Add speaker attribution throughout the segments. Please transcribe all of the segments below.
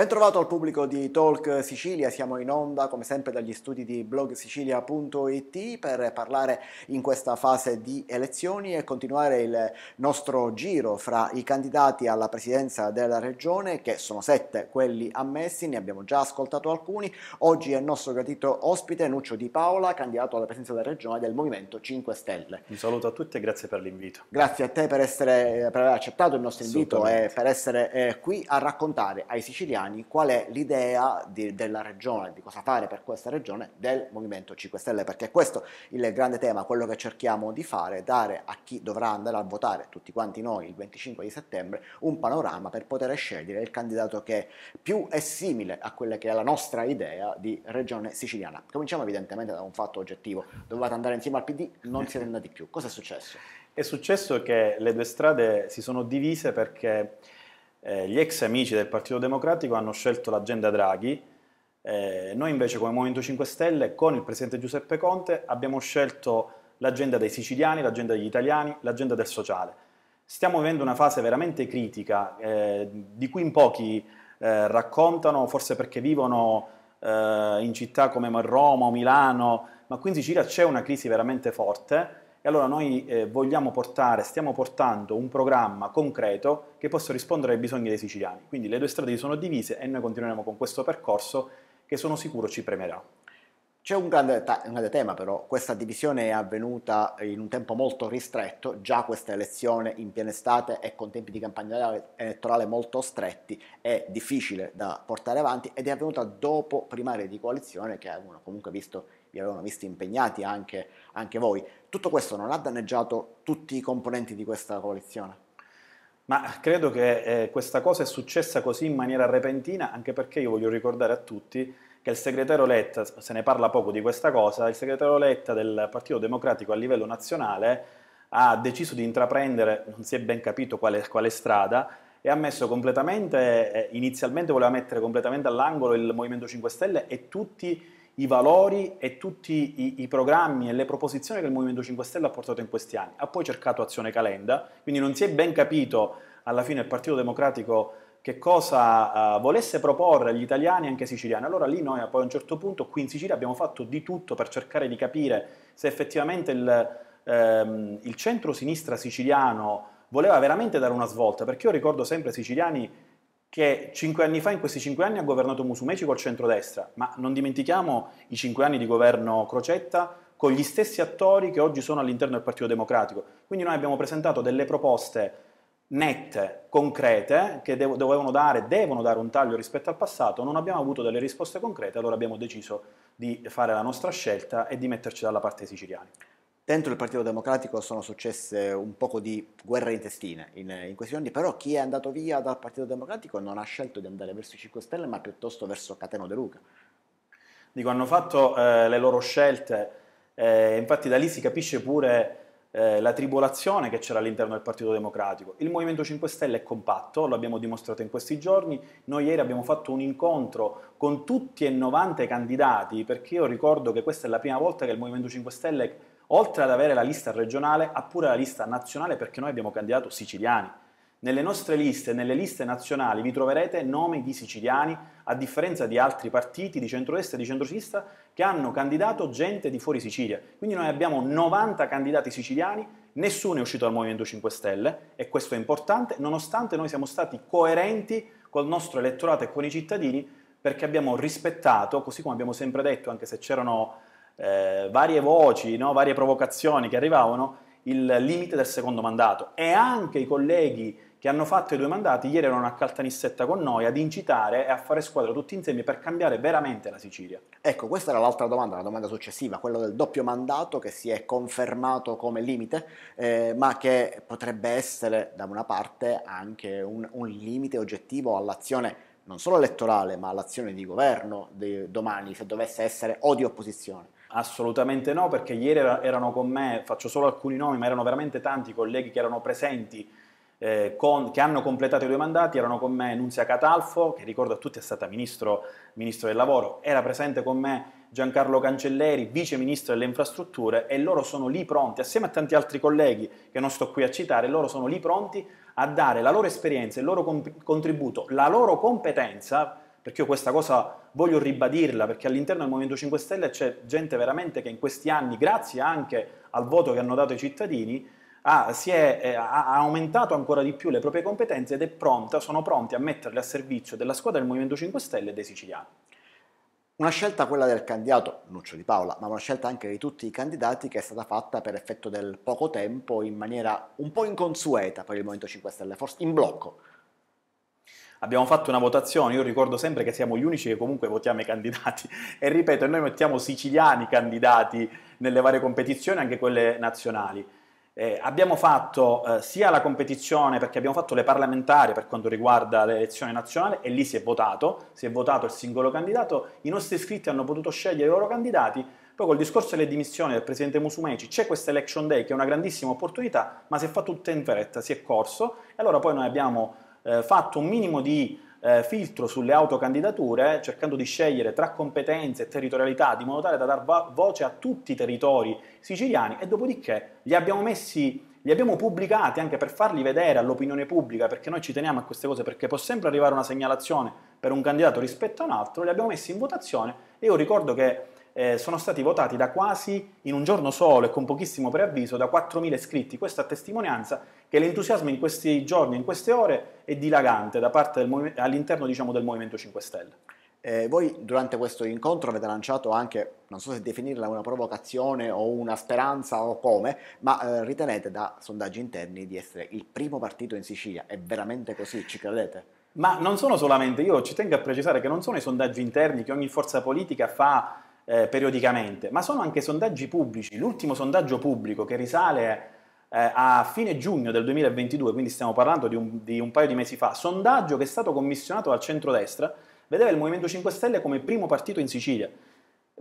Speaker 1: Bentrovato al pubblico di Talk Sicilia, siamo in onda come sempre dagli studi di blogsicilia.it per parlare in questa fase di elezioni e continuare il nostro giro fra i candidati alla presidenza della regione che sono sette quelli ammessi, ne abbiamo già ascoltato alcuni, oggi è il nostro gratito ospite Nuccio Di Paola, candidato alla presidenza della regione del Movimento 5 Stelle.
Speaker 2: Un saluto a tutti e grazie per l'invito.
Speaker 1: Grazie a te per, essere, per aver accettato il nostro invito e per essere eh, qui a raccontare ai siciliani italiani qual è l'idea di, della regione, di cosa fare per questa regione del Movimento 5 Stelle, perché questo è il grande tema, quello che cerchiamo di fare, dare a chi dovrà andare a votare, tutti quanti noi, il 25 di settembre, un panorama per poter scegliere il candidato che più è simile a quella che è la nostra idea di regione siciliana. Cominciamo evidentemente da un fatto oggettivo, dovevate andare insieme al PD, non siete andati più, cosa è successo?
Speaker 2: È successo che le due strade si sono divise perché eh, gli ex amici del Partito Democratico hanno scelto l'agenda Draghi, eh, noi invece come Movimento 5 Stelle con il Presidente Giuseppe Conte abbiamo scelto l'agenda dei siciliani, l'agenda degli italiani, l'agenda del sociale. Stiamo vivendo una fase veramente critica, eh, di cui in pochi eh, raccontano, forse perché vivono eh, in città come Roma o Milano, ma qui in Sicilia c'è una crisi veramente forte e allora noi eh, vogliamo portare, stiamo portando un programma concreto che possa rispondere ai bisogni dei siciliani. Quindi le due strade sono divise e noi continueremo con questo percorso che sono sicuro ci premierà.
Speaker 1: C'è un grande, un grande, tema però, questa divisione è avvenuta in un tempo molto ristretto, già questa elezione in piena estate e con tempi di campagna elettorale molto stretti è difficile da portare avanti ed è avvenuta dopo primarie di coalizione che avevano comunque visto vi avevano visti impegnati anche, anche voi. Tutto questo non ha danneggiato tutti i componenti di questa coalizione?
Speaker 2: Ma credo che eh, questa cosa è successa così in maniera repentina, anche perché io voglio ricordare a tutti che il segretario Letta, se ne parla poco di questa cosa, il segretario Letta del Partito Democratico a livello nazionale ha deciso di intraprendere, non si è ben capito quale, quale strada, e ha messo completamente, eh, inizialmente voleva mettere completamente all'angolo il Movimento 5 Stelle e tutti i valori e tutti i, i, programmi e le proposizioni che il Movimento 5 Stelle ha portato in questi anni. Ha poi cercato azione calenda, quindi non si è ben capito alla fine il Partito Democratico che cosa uh, volesse proporre agli italiani anche siciliani. Allora lì noi poi a un certo punto qui in Sicilia abbiamo fatto di tutto per cercare di capire se effettivamente il, ehm, il centro-sinistra siciliano voleva veramente dare una svolta, perché io ricordo sempre siciliani che cinque anni fa, in questi cinque anni, ha governato Musumeci col centrodestra, ma non dimentichiamo i cinque anni di governo Crocetta con gli stessi attori che oggi sono all'interno del Partito Democratico. Quindi noi abbiamo presentato delle proposte nette, concrete, che dovevano dare, devono dare un taglio rispetto al passato, non abbiamo avuto delle risposte concrete, allora abbiamo deciso di fare la nostra scelta e di metterci dalla parte siciliani
Speaker 1: dentro il Partito Democratico sono successe un poco di guerre intestine in, in, questi anni, però chi è andato via dal Partito Democratico non ha scelto di andare verso i 5 Stelle, ma piuttosto verso Cateno De Luca.
Speaker 2: Dico, hanno fatto eh, le loro scelte, eh, infatti da lì si capisce pure eh, la tribolazione che c'era all'interno del Partito Democratico. Il Movimento 5 Stelle è compatto, lo abbiamo dimostrato in questi giorni, noi ieri abbiamo fatto un incontro con tutti e 90 candidati, perché io ricordo che questa è la prima volta che il Movimento 5 Stelle oltre ad avere la lista regionale, ha pure la lista nazionale perché noi abbiamo candidato siciliani. Nelle nostre liste, nelle liste nazionali, vi troverete nomi di siciliani, a differenza di altri partiti di centrodestra e di centrosinistra che hanno candidato gente di fuori Sicilia. Quindi noi abbiamo 90 candidati siciliani, nessuno è uscito dal Movimento 5 Stelle e questo è importante, nonostante noi siamo stati coerenti col nostro elettorato e con i cittadini perché abbiamo rispettato, così come abbiamo sempre detto, anche se c'erano eh, varie voci, no? varie provocazioni che arrivavano, il limite del secondo mandato e anche i colleghi che hanno fatto i due mandati ieri erano a Caltanissetta con noi ad incitare e a fare squadra tutti insieme per cambiare veramente la Sicilia.
Speaker 1: Ecco, questa era l'altra domanda, la domanda successiva, quello del doppio mandato che si è confermato come limite, eh, ma che potrebbe essere da una parte anche un, un limite oggettivo all'azione non solo elettorale, ma all'azione di governo di domani, se dovesse essere o di opposizione.
Speaker 2: Assolutamente no, perché ieri erano con me, faccio solo alcuni nomi, ma erano veramente tanti colleghi che erano presenti, eh, con, che hanno completato i due mandati, erano con me Nunzia Catalfo, che ricordo a tutti è stata ministro, ministro del lavoro, era presente con me Giancarlo Cancelleri, vice ministro delle infrastrutture, e loro sono lì pronti, assieme a tanti altri colleghi che non sto qui a citare, loro sono lì pronti a dare la loro esperienza, il loro contributo, la loro competenza perché io questa cosa voglio ribadirla, perché all'interno del Movimento 5 Stelle c'è gente veramente che in questi anni, grazie anche al voto che hanno dato i cittadini, ha, è, eh, ha, aumentato ancora di più le proprie competenze ed è pronta, sono pronti a metterle a servizio della squadra del Movimento 5 Stelle e dei siciliani.
Speaker 1: Una scelta quella del candidato Nuccio di Paola, ma una scelta anche di tutti i candidati che è stata fatta per effetto del poco tempo in maniera un po' inconsueta per il Movimento 5 Stelle, forse in blocco.
Speaker 2: Abbiamo fatto una votazione, io ricordo sempre che siamo gli unici che comunque votiamo i candidati e ripeto, noi mettiamo siciliani candidati nelle varie competizioni, anche quelle nazionali. Eh, abbiamo fatto eh, sia la competizione perché abbiamo fatto le parlamentari per quanto riguarda l'elezione nazionale e lì si è votato, si è votato il singolo candidato, i nostri iscritti hanno potuto scegliere i loro candidati, poi col discorso delle dimissioni del presidente Musumeci c'è questa election day che è una grandissima opportunità, ma si è fatto tutta in fretta, si è corso e allora poi noi abbiamo eh, fatto un minimo di eh, filtro sulle autocandidature, cercando di scegliere tra competenze e territorialità, di modo tale da dar voce a tutti i territori siciliani e dopodiché li abbiamo messi li abbiamo pubblicati anche per farli vedere all'opinione pubblica, perché noi ci teniamo a queste cose, perché può sempre arrivare una segnalazione per un candidato rispetto a un altro, li abbiamo messi in votazione e io ricordo che eh, sono stati votati da quasi in un giorno solo e con pochissimo preavviso da 4.000 iscritti. Questa testimonianza che l'entusiasmo in questi giorni, in queste ore è dilagante da parte del, all'interno diciamo, del Movimento 5 Stelle.
Speaker 1: Eh, voi durante questo incontro avete lanciato anche, non so se definirla una provocazione o una speranza o come, ma eh, ritenete da sondaggi interni di essere il primo partito in Sicilia. È veramente così? Ci credete?
Speaker 2: Ma non sono solamente, io ci tengo a precisare che non sono i sondaggi interni che ogni forza politica fa eh, periodicamente, ma sono anche sondaggi pubblici. L'ultimo sondaggio pubblico che risale eh, a fine giugno del 2022, quindi stiamo parlando di un, di un paio di mesi fa, sondaggio che è stato commissionato dal centrodestra, vedeva il Movimento 5 Stelle come primo partito in Sicilia.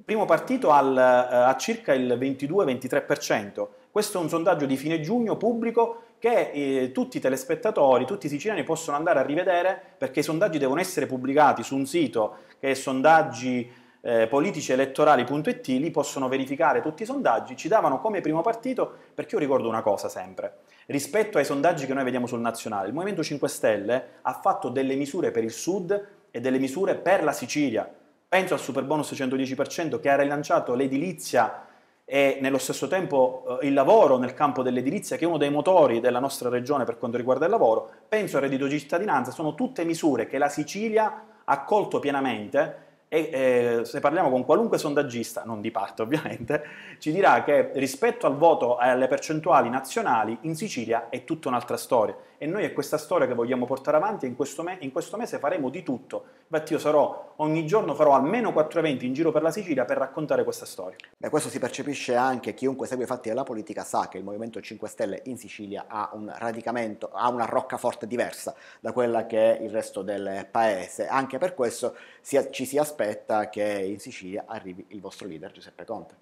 Speaker 2: Primo partito al, eh, a circa il 22-23%. Questo è un sondaggio di fine giugno pubblico che eh, tutti i telespettatori, tutti i siciliani possono andare a rivedere perché i sondaggi devono essere pubblicati su un sito che è sondaggi eh, politicielettorali.it, lì possono verificare tutti i sondaggi, ci davano come primo partito, perché io ricordo una cosa sempre, rispetto ai sondaggi che noi vediamo sul nazionale, il Movimento 5 Stelle ha fatto delle misure per il sud e delle misure per la Sicilia, penso al super bonus 110% che ha rilanciato l'edilizia e nello stesso tempo eh, il lavoro nel campo dell'edilizia, che è uno dei motori della nostra regione per quanto riguarda il lavoro, penso al reddito di cittadinanza, sono tutte misure che la Sicilia ha colto pienamente e eh, se parliamo con qualunque sondaggista, non di parte ovviamente, ci dirà che rispetto al voto e alle percentuali nazionali in Sicilia è tutta un'altra storia e noi è questa storia che vogliamo portare avanti e in questo, me- in questo mese faremo di tutto. Infatti io sarò, ogni giorno farò almeno quattro eventi in giro per la Sicilia per raccontare questa storia.
Speaker 1: E questo si percepisce anche, chiunque segue i fatti della politica sa che il Movimento 5 Stelle in Sicilia ha un radicamento, ha una roccaforte diversa da quella che è il resto del paese. Anche per questo si, ci si aspetta che in Sicilia arrivi il vostro leader Giuseppe Conte.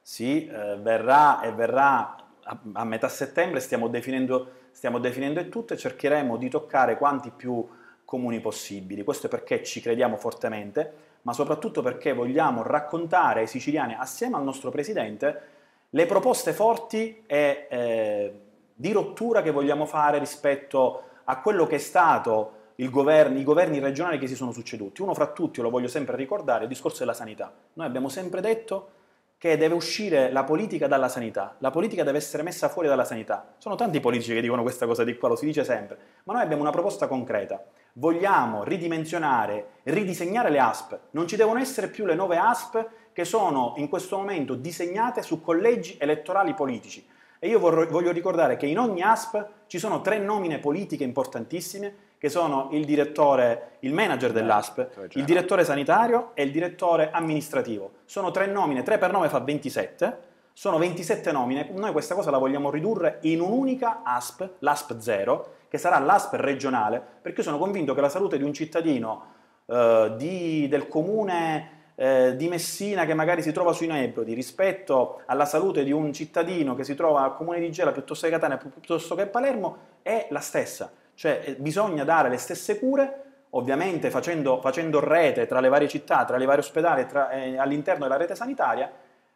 Speaker 2: Sì, eh, verrà e verrà a, a metà settembre, stiamo definendo stiamo definendo il tutto e cercheremo di toccare quanti più comuni possibili. Questo è perché ci crediamo fortemente, ma soprattutto perché vogliamo raccontare ai siciliani, assieme al nostro Presidente, le proposte forti e eh, di rottura che vogliamo fare rispetto a quello che è stato governo, i governi regionali che si sono succeduti. Uno fra tutti, lo voglio sempre ricordare, è il discorso della sanità. Noi abbiamo sempre detto che deve uscire la politica dalla sanità, la politica deve essere messa fuori dalla sanità. Sono tanti politici che dicono questa cosa di qua, lo si dice sempre, ma noi abbiamo una proposta concreta. Vogliamo ridimensionare, ridisegnare le ASP. Non ci devono essere più le nuove ASP che sono in questo momento disegnate su collegi elettorali politici. E io voglio ricordare che in ogni ASP ci sono tre nomine politiche importantissime che sono il direttore, il manager dell'ASP, il direttore sanitario e il direttore amministrativo. Sono tre nomine, 3 per 9 fa 27, sono 27 nomine, noi questa cosa la vogliamo ridurre in un'unica ASP, l'ASP 0, che sarà l'ASP regionale, perché io sono convinto che la salute di un cittadino eh, di, del comune eh, di Messina che magari si trova sui Nebrodi rispetto alla salute di un cittadino che si trova al comune di Gela piuttosto che Catania piuttosto che Palermo è la stessa cioè eh, bisogna dare le stesse cure, ovviamente facendo, facendo rete tra le varie città, tra i vari ospedali eh, all'interno della rete sanitaria,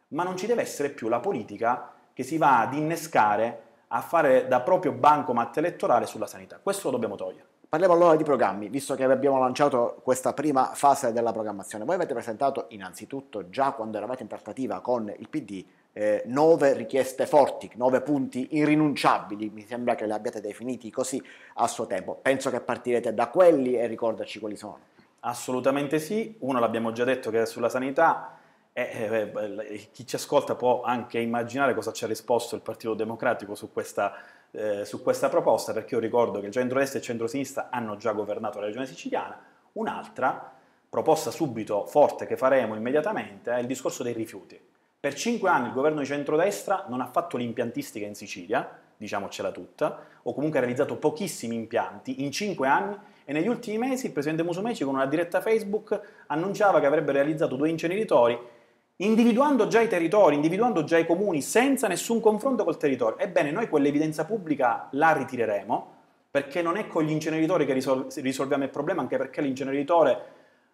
Speaker 2: ma non ci deve essere più la politica che si va ad innescare a fare da proprio bancomat elettorale sulla sanità. Questo lo dobbiamo togliere.
Speaker 1: Parliamo allora di programmi, visto che abbiamo lanciato questa prima fase della programmazione. Voi avete presentato innanzitutto, già quando eravate in trattativa con il PD, eh, nove richieste forti, nove punti irrinunciabili, mi sembra che li abbiate definiti così a suo tempo. Penso che partirete da quelli e ricordarci quali sono.
Speaker 2: Assolutamente sì, uno l'abbiamo già detto che è sulla sanità, e, eh, chi ci ascolta può anche immaginare cosa ci ha risposto il Partito Democratico su questa, eh, su questa proposta, perché io ricordo che il centro-destra e il centro-sinistra hanno già governato la regione siciliana. Un'altra proposta subito forte che faremo immediatamente è il discorso dei rifiuti. Per cinque anni il governo di centrodestra non ha fatto l'impiantistica in Sicilia, diciamocela tutta, o comunque ha realizzato pochissimi impianti in cinque anni e negli ultimi mesi il presidente Musumeci con una diretta Facebook annunciava che avrebbe realizzato due inceneritori individuando già i territori, individuando già i comuni, senza nessun confronto col territorio. Ebbene, noi quell'evidenza pubblica la ritireremo, perché non è con gli inceneritori che risol- risolviamo il problema, anche perché l'inceneritore, a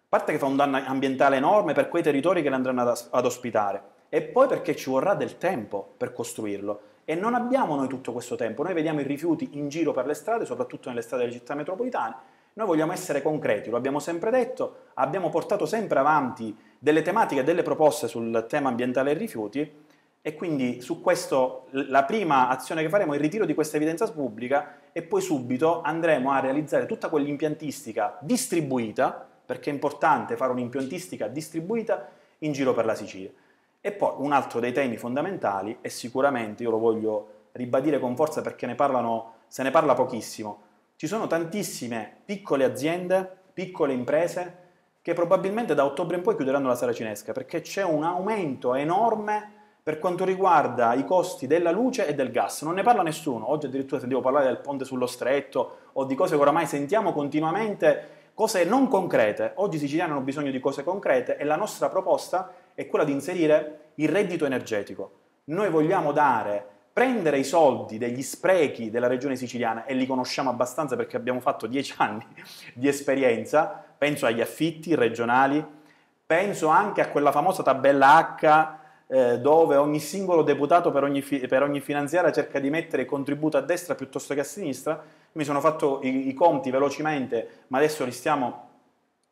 Speaker 2: parte che fa un danno ambientale enorme per quei territori che li andranno ad, ad ospitare, e poi perché ci vorrà del tempo per costruirlo. E non abbiamo noi tutto questo tempo, noi vediamo i rifiuti in giro per le strade, soprattutto nelle strade delle città metropolitane, noi vogliamo essere concreti, lo abbiamo sempre detto, abbiamo portato sempre avanti delle tematiche delle proposte sul tema ambientale e rifiuti e quindi su questo la prima azione che faremo è il ritiro di questa evidenza pubblica e poi subito andremo a realizzare tutta quell'impiantistica distribuita, perché è importante fare un'impiantistica distribuita in giro per la Sicilia. E poi un altro dei temi fondamentali e sicuramente io lo voglio ribadire con forza perché ne parlano, se ne parla pochissimo, ci sono tantissime piccole aziende, piccole imprese che probabilmente da ottobre in poi chiuderanno la sala cinesca perché c'è un aumento enorme per quanto riguarda i costi della luce e del gas. Non ne parla nessuno. Oggi addirittura sentivo parlare del ponte sullo stretto o di cose che oramai sentiamo continuamente, cose non concrete. Oggi i siciliani hanno bisogno di cose concrete e la nostra proposta è quella di inserire il reddito energetico. Noi vogliamo dare prendere i soldi degli sprechi della regione siciliana, e li conosciamo abbastanza perché abbiamo fatto dieci anni di esperienza, penso agli affitti regionali, penso anche a quella famosa tabella H eh, dove ogni singolo deputato per ogni, per ogni, finanziaria cerca di mettere il contributo a destra piuttosto che a sinistra. Mi sono fatto i, i conti velocemente, ma adesso li stiamo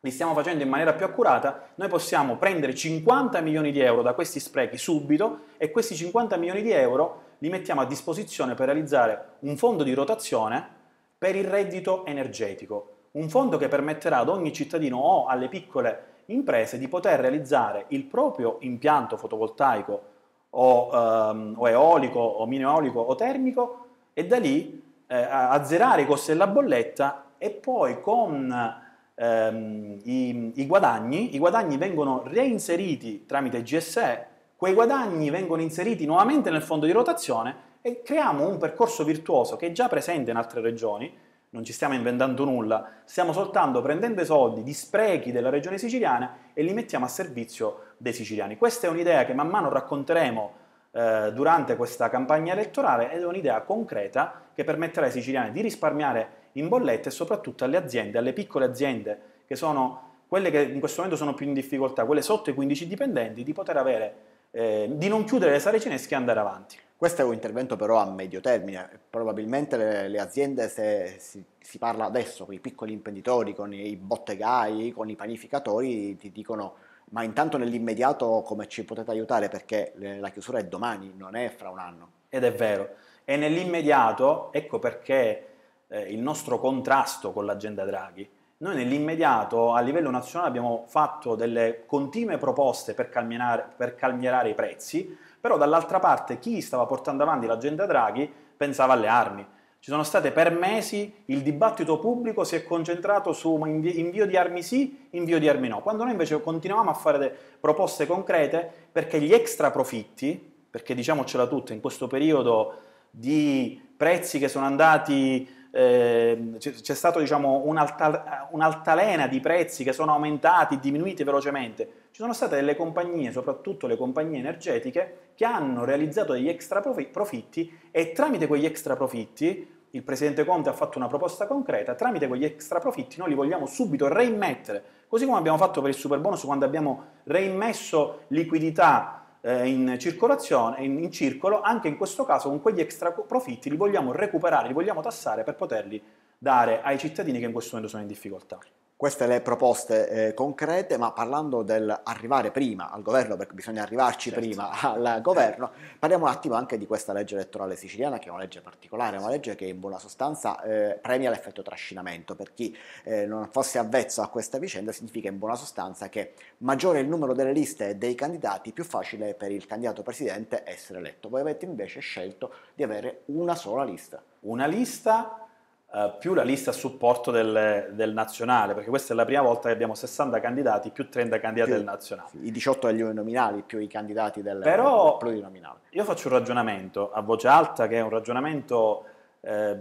Speaker 2: li stiamo facendo in maniera più accurata, noi possiamo prendere 50 milioni di euro da questi sprechi subito e questi 50 milioni di euro li mettiamo a disposizione per realizzare un fondo di rotazione per il reddito energetico, un fondo che permetterà ad ogni cittadino o alle piccole imprese di poter realizzare il proprio impianto fotovoltaico o, um, o eolico o mini-eolico o termico e da lì eh, azzerare i costi della bolletta e poi con ehm, i, i, guadagni, i guadagni vengono reinseriti tramite GSE quei guadagni vengono inseriti nuovamente nel fondo di rotazione e creiamo un percorso virtuoso che è già presente in altre regioni, non ci stiamo inventando nulla, stiamo soltanto prendendo i soldi di sprechi della regione siciliana e li mettiamo a servizio dei siciliani. Questa è un'idea che man mano racconteremo eh, durante questa campagna elettorale ed è un'idea concreta che permetterà ai siciliani di risparmiare in bollette e soprattutto alle aziende, alle piccole aziende che sono quelle che in questo momento sono più in difficoltà, quelle sotto i 15 dipendenti, di poter avere eh, di non chiudere le sale cinesche e andare avanti.
Speaker 1: Questo è un intervento però a medio termine, probabilmente le, le aziende, se si, si, parla adesso con i piccoli imprenditori, con i bottegai, con i panificatori, ti dicono ma intanto nell'immediato come ci potete aiutare perché la chiusura è domani, non è fra un anno.
Speaker 2: Ed è vero. E nell'immediato, ecco perché eh, il nostro contrasto con l'agenda Draghi noi nell'immediato a livello nazionale abbiamo fatto delle continue proposte per calmierare, per calmierare i prezzi, però dall'altra parte chi stava portando avanti l'agenda Draghi pensava alle armi. Ci sono state per mesi, il dibattito pubblico si è concentrato su invio di armi sì, invio di armi no, quando noi invece continuavamo a fare proposte concrete perché gli extra profitti, perché diciamocela tutta, in questo periodo di prezzi che sono andati eh, c'è stata diciamo, un'alta, un'altalena di prezzi che sono aumentati, diminuiti velocemente. Ci sono state delle compagnie, soprattutto le compagnie energetiche, che hanno realizzato degli extra profitti e tramite quegli extra profitti il Presidente Conte ha fatto una proposta concreta, tramite quegli extra profitti noi li vogliamo subito reimettere, così come abbiamo fatto per il super bonus quando abbiamo reimmesso liquidità eh, in circolazione, in, in, circolo, anche in questo caso con quegli extra profitti li vogliamo recuperare, li vogliamo tassare per poterli dare ai cittadini che in questo momento sono in difficoltà.
Speaker 1: Queste le proposte eh, concrete, ma parlando del arrivare prima al governo, perché bisogna arrivarci certo. prima al governo, parliamo un attimo anche di questa legge elettorale siciliana, che è una legge particolare, una legge che in buona sostanza eh, premia l'effetto trascinamento. Per chi eh, non fosse avvezzo a questa vicenda, significa in buona sostanza che maggiore è il numero delle liste e dei candidati, più facile è per il candidato presidente essere eletto. Voi avete invece scelto di avere una sola lista.
Speaker 2: Una lista Uh, più la lista a supporto del, del, nazionale, perché questa è la prima volta che abbiamo 60 candidati più 30 candidati più, del nazionale.
Speaker 1: I 18 agli nominali più i candidati del,
Speaker 2: Però, del plurinominale. Io faccio un ragionamento a voce alta che è un ragionamento, eh,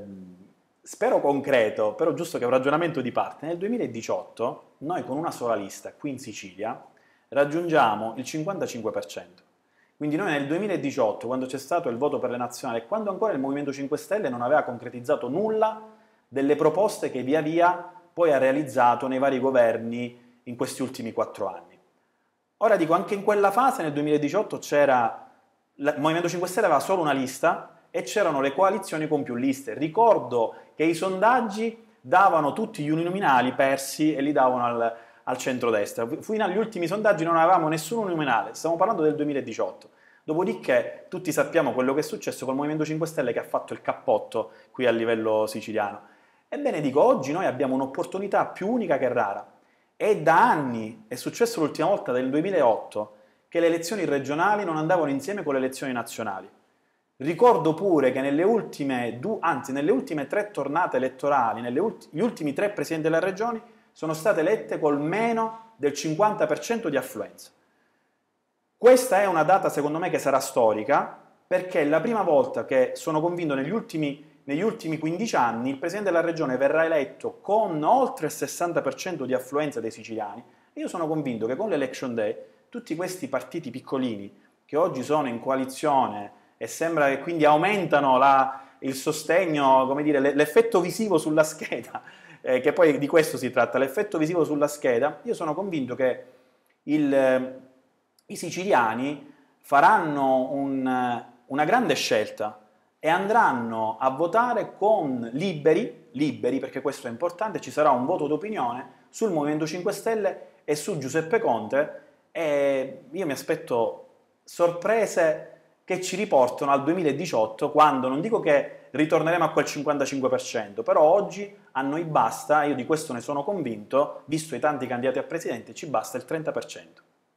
Speaker 2: spero concreto, però giusto che è un ragionamento di parte. Nel 2018 noi con una sola lista qui in Sicilia raggiungiamo il 55%. Quindi noi nel 2018, quando c'è stato il voto per le nazionali, quando ancora il Movimento 5 Stelle non aveva concretizzato nulla delle proposte che via via poi ha realizzato nei vari governi in questi ultimi quattro anni. Ora dico, anche in quella fase, nel 2018, c'era, il Movimento 5 Stelle aveva solo una lista e c'erano le coalizioni con più liste. Ricordo che i sondaggi davano tutti gli uninominali persi e li davano al, al centrodestra. Fino agli ultimi sondaggi non avevamo nessun uninominale, stiamo parlando del 2018. Dopodiché tutti sappiamo quello che è successo col Movimento 5 Stelle che ha fatto il cappotto qui a livello siciliano. Ebbene dico, oggi noi abbiamo un'opportunità più unica che rara. È da anni, è successo l'ultima volta del 2008, che le elezioni regionali non andavano insieme con le elezioni nazionali. Ricordo pure che nelle ultime, due, anzi, nelle ultime tre tornate elettorali, ulti, ultimi tre presidenti delle regioni, sono state elette col meno del 50% di affluenza. Questa è una data secondo me che sarà storica perché è la prima volta che sono convinto negli ultimi negli ultimi 15 anni il Presidente della Regione verrà eletto con oltre il 60% di affluenza dei siciliani. Io sono convinto che con l'Election Day tutti questi partiti piccolini che oggi sono in coalizione e sembra che quindi aumentano la, il sostegno, come dire, l'effetto visivo sulla scheda, eh, che poi di questo si tratta, l'effetto visivo sulla scheda, io sono convinto che il, eh, i siciliani faranno un, una grande scelta e andranno a votare con liberi, liberi perché questo è importante, ci sarà un voto d'opinione sul Movimento 5 Stelle e su Giuseppe Conte e io mi aspetto sorprese che ci riportano al 2018 quando non dico che ritorneremo a quel 55%, però oggi a noi basta, io di questo ne sono convinto, visto i tanti candidati a presidente, ci basta il 30%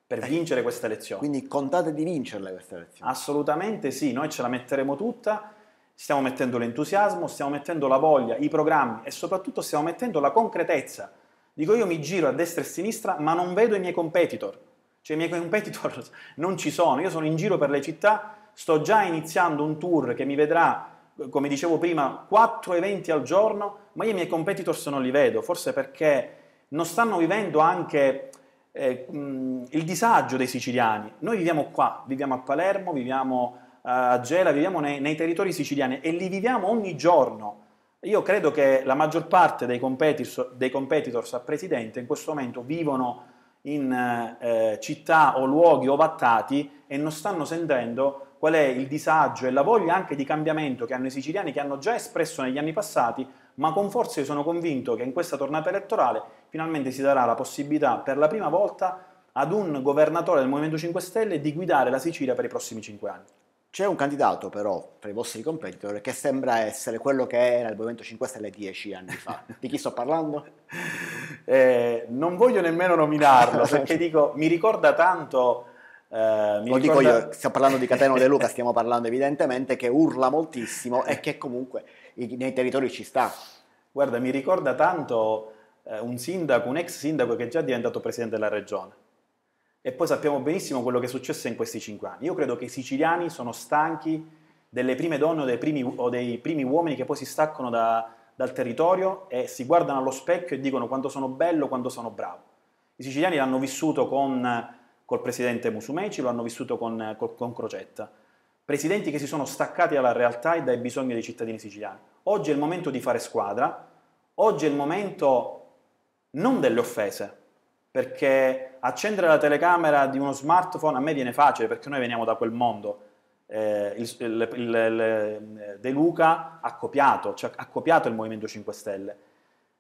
Speaker 2: per eh, vincere queste elezioni.
Speaker 1: Quindi contate di vincerle queste elezioni?
Speaker 2: Assolutamente sì, noi ce la metteremo tutta stiamo mettendo l'entusiasmo, stiamo mettendo la voglia, i programmi e soprattutto stiamo mettendo la concretezza. Dico io mi giro a destra e a sinistra ma non vedo i miei competitor, cioè i miei competitor non ci sono, io sono in giro per le città, sto già iniziando un tour che mi vedrà, come dicevo prima, quattro eventi al giorno, ma io i miei competitors non li vedo, forse perché non stanno vivendo anche eh, il disagio dei siciliani. Noi viviamo qua, viviamo a Palermo, viviamo a Gela, viviamo nei, nei, territori siciliani e li viviamo ogni giorno. Io credo che la maggior parte dei competitors, dei competitors a presidente in questo momento vivono in eh, città o luoghi ovattati e non stanno sentendo qual è il disagio e la voglia anche di cambiamento che hanno i siciliani che hanno già espresso negli anni passati, ma con forza io sono convinto che in questa tornata elettorale finalmente si darà la possibilità per la prima volta ad un governatore del Movimento 5 Stelle di guidare la Sicilia per i prossimi cinque anni.
Speaker 1: C'è un candidato però tra i vostri competitor che sembra essere quello che era il Movimento 5 Stelle dieci anni fa. Di chi sto parlando?
Speaker 2: Eh, non voglio nemmeno nominarlo perché dico, mi ricorda tanto...
Speaker 1: Eh, mi Lo ricorda... dico io, stiamo parlando di Cateno De Luca, stiamo parlando evidentemente che urla moltissimo e che comunque nei territori ci sta.
Speaker 2: Guarda, mi ricorda tanto eh, un sindaco, un ex sindaco che è già diventato presidente della regione e poi sappiamo benissimo quello che è successo in questi cinque anni. Io credo che i siciliani sono stanchi delle prime donne o dei primi, o dei primi uomini che poi si staccano da, dal territorio e si guardano allo specchio e dicono quanto sono bello, quanto sono bravo. I siciliani l'hanno vissuto con col presidente Musumeci, lo hanno vissuto con, con, con Crocetta. Presidenti che si sono staccati dalla realtà e dai bisogni dei cittadini siciliani. Oggi è il momento di fare squadra, oggi è il momento non delle offese, perché accendere la telecamera di uno smartphone a me viene facile perché noi veniamo da quel mondo. eh, il, il, il, De Luca ha copiato, cioè ha copiato il Movimento 5 Stelle.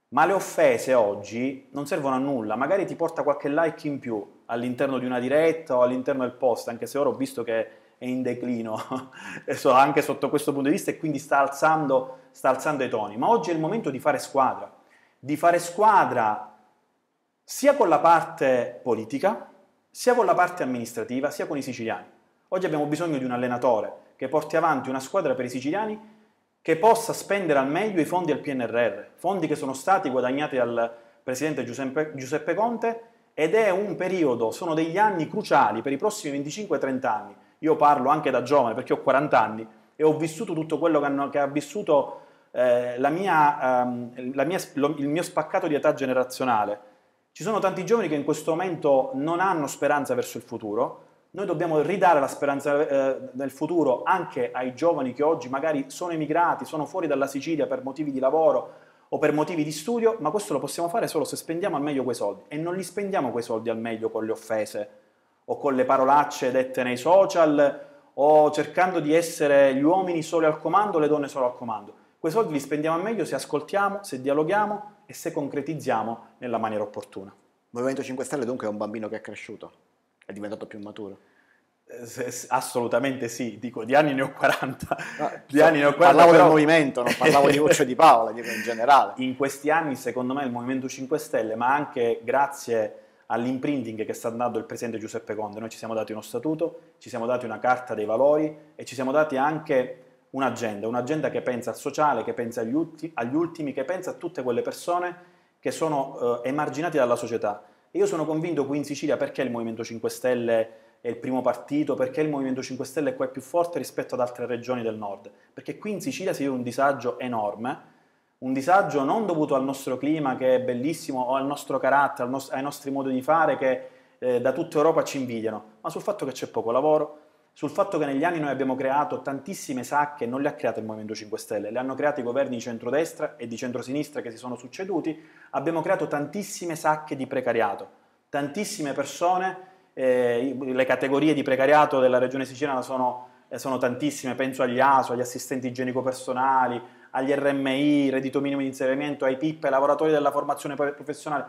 Speaker 2: Ma le offese oggi non servono a nulla, magari ti porta qualche like in più all'interno di una diretta o all'interno del post, anche se ora ho visto che è in declino anche sotto questo punto di vista e quindi sta alzando, sta alzando i toni. Ma oggi è il momento di fare squadra, di fare squadra sia con la parte politica, sia con la parte amministrativa, sia con i siciliani. Oggi abbiamo bisogno di un allenatore che porti avanti una squadra per i siciliani che possa spendere al meglio i fondi del PNRR, fondi che sono stati guadagnati dal presidente Giuseppe, Giuseppe Conte ed è un periodo, sono degli anni cruciali per i prossimi 25-30 anni. Io parlo anche da giovane perché ho 40 anni e ho vissuto tutto quello che, hanno, che ha vissuto eh, la mia, ehm, la mia, lo, il mio spaccato di età generazionale. Ci sono tanti giovani che in questo momento non hanno speranza verso il futuro, noi dobbiamo ridare la speranza eh, nel futuro anche ai giovani che oggi magari sono emigrati, sono fuori dalla Sicilia per motivi di lavoro o per motivi di studio, ma questo lo possiamo fare solo se spendiamo al meglio quei soldi e non li spendiamo quei soldi al meglio con le offese o con le parolacce dette nei social o cercando di essere gli uomini soli al comando, le donne solo al comando. Quei soldi li spendiamo al meglio se ascoltiamo, se dialoghiamo e se concretizziamo nella maniera opportuna.
Speaker 1: Il Movimento 5 Stelle dunque è un bambino che è cresciuto? È diventato più maturo?
Speaker 2: Eh, assolutamente sì, dico di anni ne ho 40. No,
Speaker 1: di anni ne ho 40 parlavo però... del movimento, non parlavo di Voce di Paola, dico in generale.
Speaker 2: In questi anni, secondo me, il Movimento 5 Stelle, ma anche grazie all'imprinting che sta dando il presidente Giuseppe Conte, noi ci siamo dati uno statuto, ci siamo dati una carta dei valori e ci siamo dati anche un'agenda, un'agenda che pensa al sociale, che pensa agli, ulti, agli ultimi, che pensa a tutte quelle persone che sono eh, emarginate dalla società e io sono convinto qui in Sicilia perché il Movimento 5 Stelle è il primo partito, perché il Movimento 5 Stelle è qua più forte rispetto ad altre regioni del nord. Perché qui in Sicilia si vive un disagio enorme, un disagio non dovuto al nostro clima che è bellissimo o al nostro carattere, ai nostri modi di fare che eh, da tutta Europa ci invidiano, ma sul fatto che c'è poco lavoro, sul fatto che negli anni noi abbiamo creato tantissime sacche, non le ha create il Movimento 5 Stelle, le hanno create i governi di centrodestra e di centrosinistra che si sono succeduti, abbiamo creato tantissime sacche di precariato, tantissime persone, eh, le categorie di precariato della regione siciliana sono, eh, sono tantissime, penso agli ASO, agli assistenti igienico-personali, agli RMI, reddito minimo di inserimento, ai PIP, ai lavoratori della formazione professionale,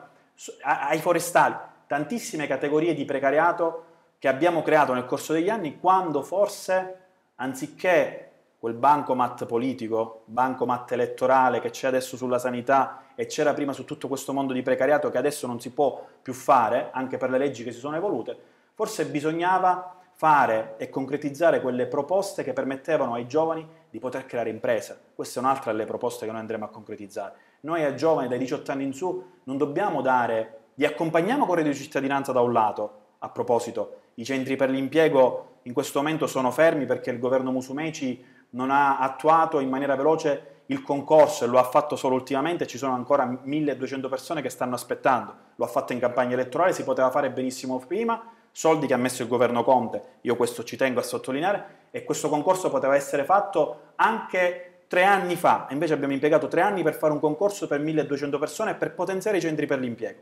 Speaker 2: ai forestali, tantissime categorie di precariato che abbiamo creato nel corso degli anni quando forse anziché quel bancomat politico, bancomat elettorale che c'è adesso sulla sanità e c'era prima su tutto questo mondo di precariato che adesso non si può più fare, anche per le leggi che si sono evolute, forse bisognava fare e concretizzare quelle proposte che permettevano ai giovani di poter creare impresa. Questa è un'altra delle proposte che noi andremo a concretizzare. Noi ai giovani dai 18 anni in su non dobbiamo dare, li accompagniamo con reddito di cittadinanza da un lato, a proposito, i centri per l'impiego in questo momento sono fermi perché il governo Musumeci non ha attuato in maniera veloce il concorso e lo ha fatto solo ultimamente, ci sono ancora 1200 persone che stanno aspettando, lo ha fatto in campagna elettorale, si poteva fare benissimo prima, soldi che ha messo il governo Conte, io questo ci tengo a sottolineare, e questo concorso poteva essere fatto anche tre anni fa, invece abbiamo impiegato tre anni per fare un concorso per 1200 persone e per potenziare i centri per l'impiego.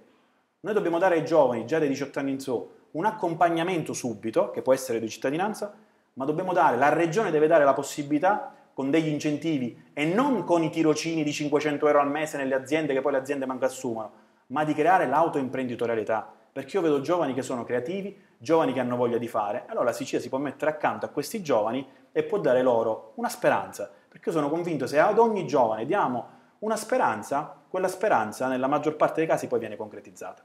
Speaker 2: Noi dobbiamo dare ai giovani, già dai 18 anni in su, un accompagnamento subito, che può essere di cittadinanza, ma dobbiamo dare, la regione deve dare la possibilità con degli incentivi e non con i tirocini di 500 euro al mese nelle aziende che poi le aziende manco assumono, ma di creare l'autoimprenditorialità. Perché io vedo giovani che sono creativi, giovani che hanno voglia di fare, allora la Sicilia si può mettere accanto a questi giovani e può dare loro una speranza. Perché io sono convinto se ad ogni giovane diamo una speranza, quella speranza nella maggior parte dei casi poi viene concretizzata.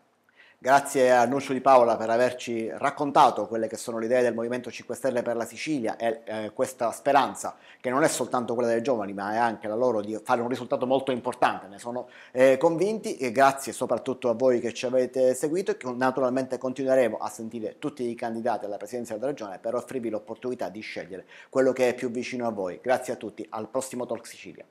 Speaker 1: Grazie a Nuccio Di Paola per averci raccontato quelle che sono le idee del Movimento 5 Stelle per la Sicilia e eh, questa speranza che non è soltanto quella dei giovani ma è anche la loro di fare un risultato molto importante, ne sono eh, convinti e grazie soprattutto a voi che ci avete seguito e naturalmente continueremo a sentire tutti i candidati alla presidenza della regione per offrirvi l'opportunità di scegliere quello che è più vicino a voi. Grazie a tutti, al prossimo Talk Sicilia.